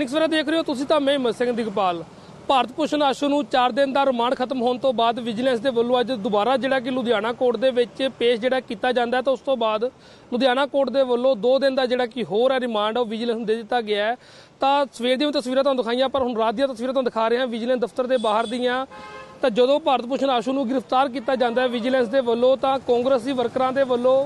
ਦੈਨਿਕ ਸਵੇਰਾ ਦੇਖ ਰਹੇ ਹੋ ਤੁਸੀਂ ਤਾਂ ਮੈਂ ਹਿੰਮਤ ਸਿੰਘ ਦਿਗਪਾਲ। ਭਾਰਤ ਭੂਸ਼ਣ ਆਸ਼ੂ ਨੂੰ 4 ਦਿਨ ਦਾ ਰਿਮਾਂਡ ਖਤਮ ਹੋਣ ਤੋਂ ਬਾਅਦ ਵਿਜੀਲੈਂਸ ਦੇ ਵੱਲੋਂ ਅੱਜ ਦੁਬਾਰਾ ਜਿਹੜਾ ਕਿ ਲੁਧਿਆਣਾ ਕੋਰਟ ਦੇ ਵਿੱਚ ਪੇਸ਼ ਜਿਹੜਾ ਕੀਤਾ ਜਾਂਦਾ ਹੈ ਤਾਂ ਉਸ ਤੋਂ ਬਾਅਦ ਲੁਧਿਆਣਾ ਕੋਰਟ ਦੇ ਵੱਲੋਂ 2 ਦਿਨ ਦਾ ਜਿਹੜਾ ਕਿ ਹੋਰ ਹੈ ਰਿਮਾਂਡ, ਉਹ ਵਿਜੀਲੈਂਸ ਨੂੰ ਦੇ ਦਿੱਤਾ ਗਿਆ ਹੈ। ਤਾਂ ਸਵੇਰ ਦੀਆਂ ਤਸਵੀਰਾਂ ਤੁਹਾਨੂੰ ਦਿਖਾਈਆਂ, ਪਰ ਹੁਣ ਰਾਤ ਦੀਆਂ ਤਸਵੀਰਾਂ ਤੁਹਾਨੂੰ ਦਿਖਾ ਰਹੇ ਹਾਂ। ਵਿਜੀਲੈਂਸ ਦਫ਼ਤਰ ਦੇ ਬਾਹਰ ਦੀਆਂ। ਤਾਂ ਜਦੋਂ ਭਾਰਤ ਭੂਸ਼ਣ ਆਸ਼ੂ ਨੂੰ ਗ੍ਰਿਫਤਾਰ ਕੀਤਾ ਜਾਂਦਾ ਹੈ ਵਿਜੀਲੈਂਸ ਦੇ ਵੱਲੋਂ ਤਾਂ ਕਾਂਗਰਸੀ ਵਰਕਰਾਂ ਦੇ ਵੱਲੋਂ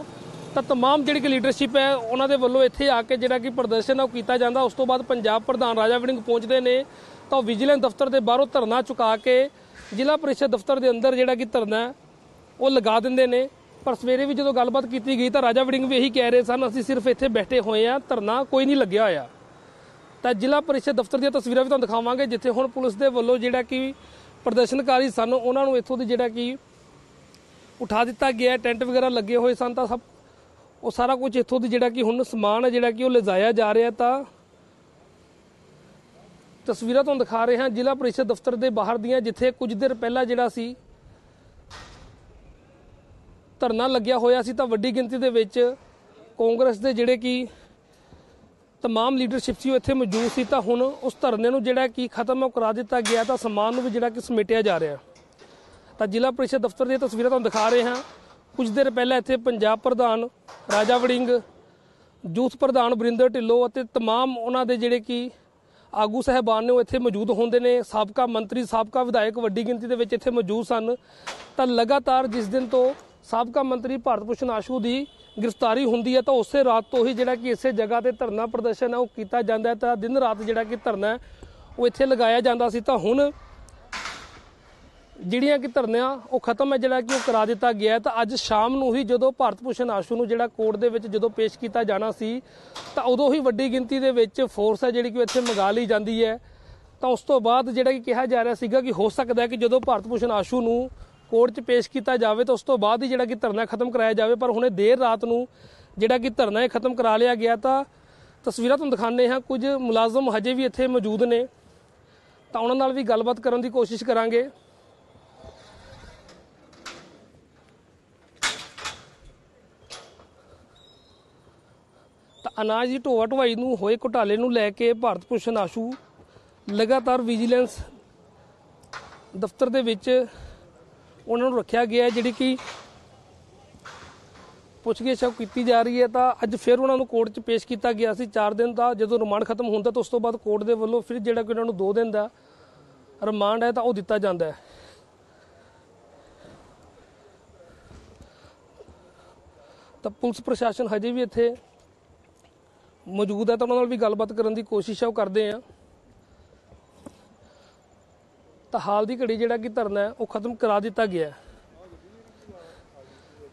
ਤਾਂ तमाम ਜਿਹੜੀ ਕਿ ਲੀਡਰਸ਼ਿਪ ਹੈ ਉਹਨਾਂ ਦੇ ਵੱਲੋਂ ਇੱਥੇ ਆ ਕੇ ਜਿਹੜਾ ਕਿ ਪ੍ਰਦਰਸ਼ਨ ਹੈ ਉਹ ਕੀਤਾ ਜਾਂਦਾ ਉਸ ਤੋਂ ਬਾਅਦ ਪੰਜਾਬ ਪ੍ਰਧਾਨ ਰਾਜਾ ਵੜਿੰਗ ਪਹੁੰਚਦੇ ਨੇ ਤਾਂ ਉਹ ਵਿਜੀਲੈਂਸ ਦਫ਼ਤਰ ਦੇ ਬਾਹਰੋਂ ਧਰਨਾ ਚੁਕਾ ਕੇ ਜ਼ਿਲ੍ਹਾ ਪਰਿਸ਼ਦ ਦਫ਼ਤਰ ਦੇ ਅੰਦਰ ਜਿਹੜਾ ਕਿ ਧਰਨਾ ਹੈ, ਉਹ ਲਗਾ ਦਿੰਦੇ ਨੇ ਪਰ ਸਵੇਰੇ ਵੀ ਜਦੋਂ ਗੱਲਬਾਤ ਕੀਤੀ ਗਈ ਤਾਂ ਰਾਜਾ ਵੜਿੰਗ ਵੀ ਇਹੀ ਕਹਿ ਰਹੇ ਸਨ ਅਸੀਂ ਸਿਰਫ ਇੱਥੇ ਬੈਠੇ ਹੋਏ ਆ ਧਰਨਾ ਕੋਈ ਨਹੀਂ ਲੱਗਿਆ ਹੋਇਆ ਤਾਂ ਜ਼ਿਲ੍ਹਾ ਪਰਿਸ਼ਦ ਦਫ਼ਤਰ ਦੀਆਂ ਤਸਵੀਰਾਂ ਵੀ ਤੁਹਾਨੂੰ ਦਿਖਾਵਾਂਗੇ ਜਿੱਥੇ ਹੁਣ ਪੁਲਿਸ ਦੇ ਵੱਲੋਂ ਜਿਹੜਾ ਕਿ ਪ੍ਰਦਰਸ਼ਨਕਾਰੀ ਸਨ ਉਹਨਾਂ ਨੂੰ ਇੱਥੋਂ ਦੀ ਜਿਹੜਾ ਕਿ ਉਠਾ ਦਿੱਤਾ ਗਿਆ ਹੈ, ਟੈਂਟ ਵਗੈਰਾ ਲੱਗੇ ਹੋਏ ਸਨ ਤਾਂ ਸਭ ਉਹ ਸਾਰਾ ਕੁਝ ਇੱਥੋਂ ਦੀ ਜਿਹੜਾ ਕਿ ਹੁਣ ਸਮਾਨ ਹੈ, ਜਿਹੜਾ ਕਿ ਉਹ ਲਿਜਾਇਆ ਜਾ ਰਿਹਾ ਤਾਂ ਤਸਵੀਰਾਂ ਤੁਹਾਨੂੰ ਦਿਖਾ ਰਹੇ ਹਾਂ। ਜ਼ਿਲ੍ਹਾ ਪ੍ਰੀਸ਼ਦ ਦਫ਼ਤਰ ਦੇ ਬਾਹਰ ਦੀਆਂ, ਜਿੱਥੇ ਕੁਝ ਦਿਨ ਪਹਿਲਾਂ ਜਿਹੜਾ ਸੀ, ਧਰਨਾ ਲੱਗਿਆ ਹੋਇਆ ਸੀ ਤਾਂ ਵੱਡੀ ਗਿਣਤੀ ਦੇ ਵਿੱਚ ਕਾਂਗਰਸ ਦੇ ਜਿਹੜੇ ਕਿ ਤਮਾਮ ਲੀਡਰਸ਼ਿਪ ਸੀ, ਉਹ ਇੱਥੇ ਮੌਜੂਦ ਸੀ। ਤਾਂ ਹੁਣ ਉਸ ਧਰਨੇ ਨੂੰ ਜਿਹੜਾ ਕਿ ਖਤਮ ਕਰਾ ਦਿੱਤਾ ਗਿਆ ਤਾਂ ਸਮਾਨ ਨੂੰ ਵੀ ਜਿਹੜਾ ਕਿ ਸਮੇਟਿਆ ਜਾ ਰਿਹਾ। ਤਾਂ ਜ਼ਿਲ੍ਹਾ ਪ੍ਰੀਸ਼ਦ ਦਫ਼ਤਰ ਦੀਆਂ ਤਸਵੀਰਾਂ ਤੁਹਾਨੂੰ ਦਿਖਾ ਰਹੇ ਹਾਂ। ਕੁਝ ਦਿਨ ਪਹਿਲਾਂ ਇੱਥੇ ਪੰਜਾਬ ਪ੍ਰਧਾਨ ਰਾਜਾ ਵੜਿੰਗ ਯੂਥ ਪ੍ਰਧਾਨ ਬਰਿੰਦਰ ਢਿੱਲੋਂ ਅਤੇ तमाम ਉਹਨਾਂ ਦੇ ਜਿਹੜੇ ਕਿ ਆਗੂ ਸਹਿਬਾਨ ਨੇ ਉਹ ਇੱਥੇ ਮੌਜੂਦ ਹੁੰਦੇ ਨੇ ਸਾਬਕਾ ਮੰਤਰੀ ਸਾਬਕਾ ਵਿਧਾਇਕ ਵੱਡੀ ਗਿਣਤੀ ਦੇ ਵਿੱਚ ਇੱਥੇ ਮੌਜੂਦ ਸਨ ਤਾਂ ਲਗਾਤਾਰ ਜਿਸ ਦਿਨ ਤੋਂ ਸਾਬਕਾ ਮੰਤਰੀ ਭਾਰਤ ਭੂਸ਼ਣ ਆਸ਼ੂ ਦੀ ਗ੍ਰਿਫਤਾਰੀ ਹੁੰਦੀ ਹੈ ਤਾਂ ਉਸੇ ਰਾਤ ਤੋਂ ਹੀ ਜਿਹੜਾ ਕਿ ਇਸੇ ਜਗ੍ਹਾ ਤੇ ਧਰਨਾ ਪ੍ਰਦਰਸ਼ਨ ਹੈ ਉਹ ਕੀਤਾ ਜਾਂਦਾ ਹੈ ਤਾਂ ਦਿਨ ਰਾਤ ਜਿਹੜਾ ਕਿ ਧਰਨਾ ਹੈ ਉਹ ਇੱਥੇ ਲਗਾਇਆ ਜਾਂਦਾ ਸੀ ਤਾਂ ਹੁਣ ਜਿਹੜੀਆਂ ਕਿ ਧਰਨਿਆਂ, ਉਹ ਖਤਮ ਹੈ, ਜਿਹੜਾ ਕਿ ਉਹ ਕਰਾ ਦਿੱਤਾ ਗਿਆ ਤਾਂ ਅੱਜ ਸ਼ਾਮ ਨੂੰ ਹੀ ਜਦੋਂ ਭਾਰਤ ਭੂਸ਼ਣ ਆਸ਼ੂ ਨੂੰ ਜਿਹੜਾ ਕੋਰਟ ਦੇ ਵਿੱਚ ਜਦੋਂ ਪੇਸ਼ ਕੀਤਾ ਜਾਣਾ ਸੀ, ਤਾਂ ਉਦੋਂ ਹੀ ਵੱਡੀ ਗਿਣਤੀ ਦੇ ਵਿੱਚ ਫੋਰਸ ਹੈ ਜਿਹੜੀ ਕਿ ਇੱਥੇ ਮੰਗਾ ਲਈ ਜਾਂਦੀ ਹੈ। ਤਾਂ ਉਸ ਤੋਂ ਬਾਅਦ ਜਿਹੜਾ ਕਿ ਕਿਹਾ ਜਾ ਰਿਹਾ ਸੀਗਾ ਕਿ ਹੋ ਸਕਦਾ ਹੈ ਕਿ ਜਦੋਂ ਭਾਰਤ ਭੂਸ਼ਣ ਆਸ਼ੂ ਨੂੰ ਕੋਰਟ 'ਚ ਪੇਸ਼ ਕੀਤਾ ਜਾਵੇ, ਤਾਂ ਉਸ ਤੋਂ ਬਾਅਦ ਹੀ ਜਿਹੜਾ ਕਿ ਧਰਨਾ ਖਤਮ ਕਰਾਇਆ ਜਾਵੇ। ਪਰ ਹੁਣੇ ਦੇਰ ਰਾਤ ਨੂੰ ਜਿਹੜਾ ਕਿ ਧਰਨਾ ਇਹ ਖਤਮ ਕਰਾ ਲਿਆ ਗਿਆ, ਤਾਂ ਤਸਵੀਰਾਂ ਤੁਹਾਨੂੰ ਦਿਖਾਉਂਦੇ ਹਾਂ। ਕੁਝ ਮੁਲਾਜ਼ਮ ਹਜੇ ਵੀ ਇੱਥੇ ਮੌਜੂਦ ਨੇ। ਤਾਂ ਉਹਨਾਂ ਨਾਲ ਵੀ ਗੱਲਬਾਤ ਕਰਨ ਦੀ ਕੋਸ਼ਿਸ਼ ਕਰਾਂਗੇ। ਅਨਾਜ ਦੀ ਢੋਆ ਢੁਆਈ ਨੂੰ ਹੋਏ ਘੁਟਾਲੇ ਨੂੰ ਲੈ ਕੇ ਭਾਰਤ ਭੂਸ਼ਣ ਆਸ਼ੂ ਲਗਾਤਾਰ ਵਿਜੀਲੈਂਸ ਦਫ਼ਤਰ ਦੇ ਵਿੱਚ ਉਹਨਾਂ ਨੂੰ ਰੱਖਿਆ ਗਿਆ ਹੈ, ਜਿਹੜੀ ਕਿ ਪੁੱਛਗਿੱਛ ਉਹ ਕੀਤੀ ਜਾ ਰਹੀ ਹੈ। ਤਾਂ ਅੱਜ ਫਿਰ ਉਹਨਾਂ ਨੂੰ ਕੋਰਟ 'ਚ ਪੇਸ਼ ਕੀਤਾ ਗਿਆ ਸੀ। 4 ਦਿਨ ਦਾ ਜਦੋਂ ਰਿਮਾਂਡ ਖਤਮ ਹੁੰਦਾ ਤਾਂ ਉਸ ਤੋਂ ਬਾਅਦ ਕੋਰਟ ਦੇ ਵੱਲੋਂ ਫਿਰ ਜਿਹੜਾ ਕਿ ਉਹਨਾਂ ਨੂੰ 2 ਦਿਨ ਦਾ ਰਿਮਾਂਡ ਹੈ ਤਾਂ ਉਹ ਦਿੱਤਾ ਜਾਂਦਾ ਹੈ। ਤਾਂ ਪੁਲਿਸ ਪ੍ਰਸ਼ਾਸਨ ਹਜੇ ਵੀ ਇੱਥੇ ਮੌਜੂਦ ਹੈ ਤਾਂ ਉਹਨਾਂ ਨਾਲ ਵੀ ਗੱਲਬਾਤ ਕਰਨ ਦੀ ਕੋਸ਼ਿਸ਼ ਹੈ ਉਹ ਕਰਦੇ ਆ। ਤਾਂ ਹਾਲ ਦੀ ਘੜੀ ਜਿਹੜਾ ਕਿ ਧਰਨਾ ਉਹ ਖਤਮ ਕਰਾ ਦਿੱਤਾ ਗਿਆ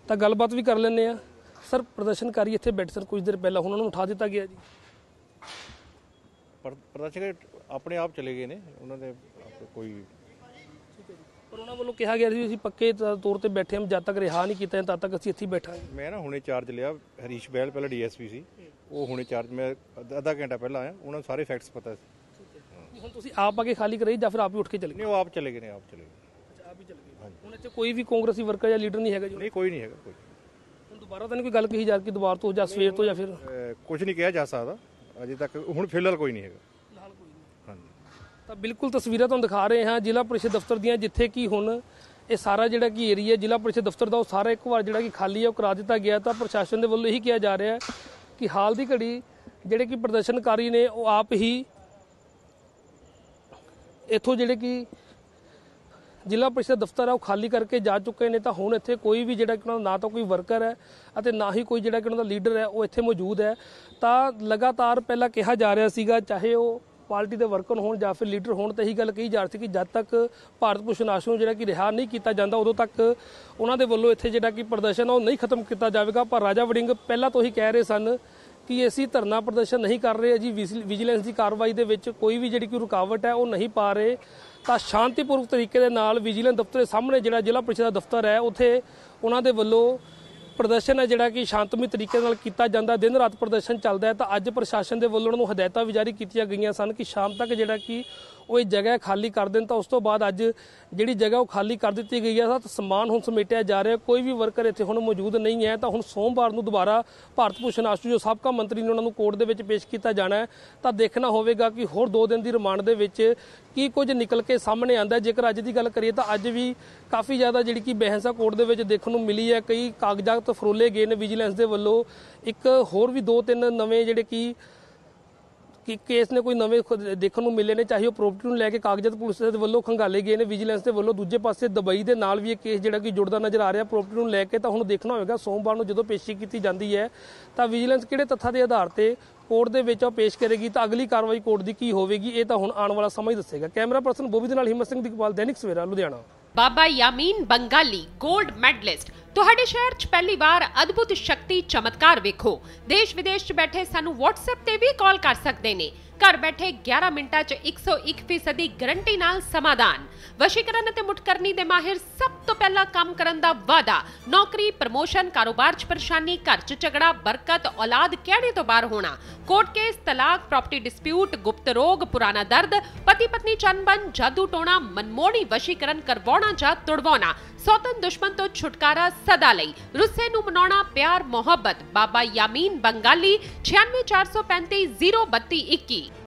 ਤਾਂ ਗੱਲਬਾਤ ਵੀ ਕਰ ਲੈਂਦੇ ਆ। ਸਰ, ਪ੍ਰਦਰਸ਼ਨਕਾਰੀ ਇੱਥੇ ਬੈਠੇ ਸਨ ਕੁਝ ਦੇਰ ਪਹਿਲਾਂ ਉਹਨਾਂ ਨੂੰ ਉਠਾ ਦਿੱਤਾ ਗਿਆ ਜੀ। ਪਰ ਆਪਣੇ ਆਪ ਚਲੇ ਗਏ ਨੇ? ਉਹਨਾਂ ਦੇ ਕੋਈ ਪਰ ਉਹਨਾਂ ਵੱਲੋਂ ਕਿਹਾ ਗਿਆ ਸੀ ਅਸੀਂ ਪੱਕੇ ਤ- ਤੌਰ ਤੇ ਬੈਠੇ ਹਾਂ ਜਦ ਤੱਕ ਰਿਹਾ ਨਹੀਂ ਕੀਤਾ ਤਦ ਤੱਕ ਅਸੀਂ ਇੱਥੇ ਹੀ ਬੈਠਾਂਗੇ। ਮੈਂ ਨਾ ਹੁਣੇ ਚਾਰਜ ਲਿਆ ਹਰੀਸ਼ ਬੈਲ ਪਹਿਲਾਂ ਡੀਐਸਪੀ ਸੀ। ਉਹ ਹੁਣੇ ਚਾਰਜ ਮੈਂ ਅੱਧਾ- ਅੱਧਾ ਘੰਟਾ ਪਹਿਲਾਂ ਆਇਆ ਉਹਨਾਂ ਨੂੰ ਸਾਰੇ ਫੈਕਟਸ ਪਤਾ ਸੀ। ਹੁਣ ਤੁਸੀਂ ਆਪ ਆ ਕੇ ਖਾਲੀ ਕਰਾਈ ਜਾਂ ਫਿਰ ਆਪ ਹੀ ਉੱਠ ਕੇ ਚਲੇ ਗਏ? ਨਹੀਂ ਉਹ ਆਪ ਚਲੇ ਗਏ ਨੇ ਆਪ ਚਲੇ ਗਏ। ਅੱਛਾ ਆਪ ਹੀ ਚਲੇ ਗਏ। ਹੁਣ ਇੱਥੇ ਕੋਈ ਵੀ ਕਾਂਗਰਸੀ ਵਰਕਰ ਜਾਂ ਲੀਡਰ ਨਹੀਂ ਹੈਗਾ ਜੀ। ਨਹੀਂ ਕੋਈ ਨਹੀਂ ਹੈਗਾ ਕੋਈ ਹੁਣ ਦੁਬਾਰਾ ਤਾਂ ਨਹੀਂ ਕੋਈ ਗੱਲ ਕਹੀ ਜਾ ਰਹੀ ਕਿ ਦੁਬਾਰਾ ਤੋਂ ਜਾਂ ਸਵੇਰ ਤੋਂ ਜਾਂ ਫਿਰ? ਅਹ ਕੁਝ ਨਹੀਂ ਕਿਹਾ ਜਾ ਸਕਦਾ ਅਜੇ ਤੱਕ ਹੁਣ ਫਿਲਹਾਲ ਕੋਈ ਨਹੀਂ ਹੈਗਾ ਫਿਲਹਾਲ ਕੋਈ ਨਹੀਂ ਹਾਂਜੀ ਤਾਂ ਬਿਲਕੁਲ ਤਸਵੀਰਾਂ ਤੁਹਾਨੂੰ ਦਿਖਾ ਰਹੇ ਹਾਂ ਜ਼ਿਲ੍ਹਾ ਪਰਿਸ਼ਦ ਦਫ਼ਤਰ ਦੀਆਂ, ਜਿੱਥੇ ਕਿ ਹੁਣ ਇਹ ਸਾਰਾ ਜਿਹੜਾ ਕਿ ਏਰੀਆ ਜ਼ਿਲ੍ਹਾ ਪਰਿਸ਼ਦ ਦਫ਼ਤਰ ਦਾ ਉਹ ਸਾਰਾ ਇੱਕ ਵਾਰ ਜਿਹੜਾ ਕਿ ਖਾਲੀ ਹੈ, ਉਹ ਕਰਾ ਦਿੱਤਾ ਗਿਆ ਤਾਂ ਪ੍ਰਸ਼ਾਸਨ ਦੇ ਵੱਲੋਂ ਇਹੀ ਕਿਹਾ ਜਾ ਰਿਹਾ ਹੈ ਕਿ ਹਾਲ ਦੀ ਘੜੀ ਜਿਹੜੇ ਕਿ ਪ੍ਰਦਰਸ਼ਨਕਾਰੀ ਨੇ, ਉਹ ਆਪ ਹੀ ਇੱਥੋਂ ਜਿਹੜੇ ਕਿ ਜ਼ਿਲ੍ਹਾ ਪਰਿਸ਼ਦ ਦਫ਼ਤਰ ਹੈ, ਉਹ ਖਾਲੀ ਕਰਕੇ ਜਾ ਚੁੱਕੇ ਨੇ। ਤਾਂ ਹੁਣ ਇੱਥੇ ਕੋਈ ਵੀ ਜਿਹੜਾ ਕਿ ਉਹਨਾਂ ਦਾ ਨਾ ਤਾਂ ਕੋਈ ਵਰਕਰ ਹੈ ਅਤੇ ਨਾ ਹੀ ਕੋਈ ਜਿਹੜਾ ਕਿ ਉਹਨਾਂ ਦਾ ਲੀਡਰ ਹੈ, ਉਹ ਇੱਥੇ ਮੌਜੂਦ ਹੈ। ਤਾਂ ਲਗਾਤਾਰ ਪਹਿਲਾਂ ਕਿਹਾ ਜਾ ਰਿਹਾ ਸੀਗਾ, ਚਾਹੇ ਉਹ ਪਾਰਟੀ ਦੇ ਵਰਕਰ ਹੋਣ ਜਾਂ ਫਿਰ ਲੀਡਰ ਹੋਣ ਤੇ ਇਹੀ ਗੱਲ ਕਹੀ ਜਾ ਰਹੀ ਸੀ ਕਿ ਜਦ ਤੱਕ ਭਾਰਤ ਭੂਸ਼ਣ ਆਸ਼ੂ ਨੂੰ ਜਿਹੜਾ ਕਿ ਰਿਹਾ ਨਹੀਂ ਕੀਤਾ ਜਾਂਦਾ, ਉਦੋਂ ਤੱਕ ਉਹਨਾਂ ਦੇ ਵੱਲੋਂ ਇੱਥੇ ਜਿਹੜਾ ਕਿ ਪ੍ਰਦਰਸ਼ਨ ਉਹ ਨਹੀਂ ਖਤਮ ਕੀਤਾ ਜਾਵੇਗਾ। ਪਰ ਰਾਜਾ ਵੜਿੰਗ ਪਹਿਲਾਂ ਤੋਂ ਹੀ ਕਹਿ ਰਹੇ ਸਨ ਕਿ ਅਸੀਂ ਧਰਨਾ ਪ੍ਰਦਰਸ਼ਨ ਨਹੀਂ ਕਰ ਰਹੇ ਜੀ ਵਿਜੀਲ- ਵਿਜੀਲੈਂਸ ਦੀ ਕਾਰਵਾਈ ਦੇ ਵਿੱਚ ਕੋਈ ਵੀ ਜਿਹੜੀ ਕਿ ਰੁਕਾਵਟ ਹੈ, ਉਹ ਨਹੀਂ ਪਾ ਰਹੇ। ਤਾਂ ਸ਼ਾਂਤੀਪੂਰਵਕ ਤਰੀਕੇ ਦੇ ਨਾਲ ਵਿਜੀਲੈਂਸ ਦਫ਼ਤਰ ਦੇ ਸਾਹਮਣੇ ਜਿਹੜਾ ਜ਼ਿਲ੍ਹਾ ਪ੍ਰੀਸ਼ਦ ਦਾ ਦਫ਼ਤਰ ਹੈ, ਉੱਥੇ ਉਹਨਾਂ ਦੇ ਵੱਲੋਂ ਪ੍ਰਦਰਸ਼ਨ ਹੈ ਜਿਹੜਾ ਕਿ ਸ਼ਾਂਤਮਈ ਤਰੀਕੇ ਨਾਲ ਕੀਤਾ ਜਾਂਦਾ। ਦਿਨ ਰਾਤ ਪ੍ਰਦਰਸ਼ਨ ਚੱਲਦਾ ਹੈ ਤਾਂ ਅੱਜ ਪ੍ਰਸ਼ਾਸਨ ਦੇ ਵੱਲੋਂ ਉਹਨਾਂ ਨੂੰ ਹਦਾਇਤਾਂ ਵੀ ਜਾਰੀ ਕੀਤੀਆਂ ਗਈਆਂ ਸਨ ਕਿ ਸ਼ਾਮ ਤੱਕ ਜਿਹੜਾ ਕਿ ਉਹ ਇਹ ਜਗ੍ਹਾ ਖਾਲੀ ਕਰ ਦੇਣ, ਤਾਂ ਉਸ ਤੋਂ ਬਾਅਦ ਅੱਜ ਜਿਹੜੀ ਜਗ੍ਹਾ ਉਹ ਖਾਲੀ ਕਰ ਦਿੱਤੀ ਗਈ ਹੈ ਤਾਂ ਸਮਾਨ ਹੁਣ ਸਮੇਟਿਆ ਜਾ ਰਿਹਾ ਕੋਈ ਵੀ ਵਰਕਰ ਇੱਥੇ ਹੁਣ ਮੌਜੂਦ ਨਹੀਂ ਹੈ, ਤਾਂ ਹੁਣ ਸੋਮਵਾਰ ਨੂੰ ਦੁਬਾਰਾ ਭਾਰਤ ਭੂਸ਼ਣ ਆਸ਼ੂ ਜੋ ਸਾਬਕਾ ਮੰਤਰੀ ਨੇ ਉਹਨਾਂ ਨੂੰ ਕੋਰਟ ਦੇ ਵਿੱਚ ਪੇਸ਼ ਕੀਤਾ ਜਾਣਾ ਹੈ, ਤਾਂ ਦੇਖਣਾ ਹੋਵੇਗਾ ਕਿ ਹੋਰ 2 ਦਿਨ ਦੀ ਰਿਮਾਂਡ ਦੇ ਵਿੱਚ ਕੀ ਕੁਝ ਨਿਕਲ ਕੇ ਸਾਹਮਣੇ ਆਂਦਾ ਜੇਕਰ ਅੱਜ ਦੀ ਗੱਲ ਕਰੀਏ, ਤਾਂ ਅੱਜ ਵੀ ਕਾਫੀ ਜ਼ਿਆਦਾ ਜਿਹੜੀ ਕਿ ਬਹਿਸਾ ਕੋਰਟ ਦੇ ਵਿੱਚ ਦੇਖਣ ਨੂੰ ਮਿਲੀ ਹੈ। ਕਈ ਕਾਗਜ਼ਾਤ ਫਰੋਲੇ ਗਏ ਨੇ ਵਿਜੀਲੈਂਸ ਦੇ ਵੱਲੋਂ। ਇੱਕ ਹੋਰ ਵੀ ਦੋ ਤਿੰਨ ਨਵੇਂ ਜਿਹੜੇ ਕਿ ਕਿ ਕੇਸ ਨੇ ਕੋਈ ਨਵੇਂ ਖੁਦ ਦੇਖਣ ਨੂੰ ਮਿਲੇ ਨੇ, ਚਾਹੇ ਉਹ ਪ੍ਰਾਪਰਟੀ ਨੂੰ ਲੈ ਕੇ ਕਾਗਜ਼ਾਤ ਪੁਲਿਸ ਦੇ ਵੱਲੋਂ ਖੰਗਾਲੇ ਗਏ ਨੇ ਵਿਜੀਲੈਂਸ ਦੇ ਵੱਲੋਂ ਦੂਜੇ ਪਾਸੇ ਦੁਬਈ ਦੇ ਨਾਲ ਵੀ ਇਹ ਕੇਸ ਜਿਹੜਾ ਕਿ ਜੁੜਦਾ ਨਜ਼ਰ ਆ ਰਿਹਾ ਪ੍ਰਾਪਰਟੀ ਨੂੰ ਲੈ ਕੇ ਤਾਂ ਹੁਣ ਦੇਖਣਾ ਹੋਵੇਗਾ, ਸੋਮਵਾਰ ਨੂੰ ਜਦੋਂ ਪੇਸ਼ੀ ਕੀਤੀ ਜਾਂਦੀ ਹੈ, ਤਾਂ ਵਿਜੀਲੈਂਸ ਕਿਹੜੇ ਤੱਥਾਂ ਦੇ ਆਧਾਰ ਤੇ ਕੋਰਟ ਦੇ ਵਿੱਚ ਉਹ ਪੇਸ਼ ਕਰੇਗੀ, ਤਾਂ ਅਗਲੀ ਕਾਰਵਾਈ ਕੋਰਟ ਦੀ ਕੀ ਹੋਵੇਗੀ, ਇਹ ਤਾਂ ਹੁਣ ਆਉਣ ਵਾਲਾ ਸਮਾਂ ਹੀ ਦੱਸੇਗਾ। ਕੈਮਰਾ ਪਰਸਨ ਬੋਬੀ ਦੇ ਨਾਲ ਹਿੰਮਤ ਸਿੰਘ ਦੀਪਾਲ, ਦੈਨਿਕ ਸਵੇਰਾ, ਲੁਧਿਆਣਾ। ਬਾਬਾ ਯਾਮੀਨ ਬੰਗਾਲੀ 골ਡ ਮੈਡਲਿਸਟ ਤੁਹਾਡੇ ਸ਼ਹਿਰ 'ਚ ਪਹਿਲੀ ਵਾਰ ਅద్ਭੁਤ ਸ਼ਕਤੀ ਚਮਤਕਾਰ ਵੇਖੋ। ਦੇਸ਼ ਵਿਦੇਸ਼ 'ਚ ਬੈਠੇ ਸਾਨੂੰ WhatsApp ਤੇ ਵੀ ਕਾਲ ਕਰ ਸਕਦੇ ਨੇ। ਘਰ ਬੈਠੇ 11 ਮਿੰਟਾਂ 'ਚ 101% ਦੀ ਗਾਰੰਟੀ ਨਾਲ ਸਮਾਧਾਨ। ਵਸ਼ੀਕਰਨ ਅਤੇ ਮੁਟਕਰਨੀ ਦੇ ਮਾਹਿਰ ਸਭ ਤੋਂ ਪਹਿਲਾਂ ਕੰਮ ਕਰਨ ਦਾ ਵਾਅਦਾ। ਨੌਕਰੀ, ਪ੍ਰਮੋਸ਼ਨ, ਕਾਰੋਬਾਰ 'ਚ ਪਰੇਸ਼ਾਨੀ, ਘਰ 'ਚ ਝਗੜਾ, ਬਰਕਤ, ਔਲਾਦ ਕਿਹੜੇ ਤੋਂ ਬਾਹਰ ਹੋਣਾ? ਕੋਰਟ ਕੇਸ, ਤਲਾਕ ਪ੍ਰਾਪਰਟੀ ਡਿਸਪਿਊਟ ਗੁਪਤ ਰੋਗ, ਪੁਰਾਣਾ ਦਰਦ ਪਤੀ ਪਤਨੀ ਚੰਬਨ ਜਾਦੂ ਟੋਣਾ, ਮਨਮੋਹਣੀ ਵਸ਼ੀਕਰਨ ਕਰਵਾਉਣਾ ਜਾਂ ਤੁੜਵਾਉਣਾ। ਸੌਤਨ ਦੁਸ਼ਮਣ ਤੋਂ ਛੁਟਕਾਰਾ ਸਦਾ ਲਈ। ਰੁੱਸੇ ਨੂੰ ਮਨਾਉਣਾ ਪਿਆਰ ਮੁਹੱਬਤ। ਬਾਬਾ ਯਾਮੀਨ ਬੰਗਾਲੀ 9643503221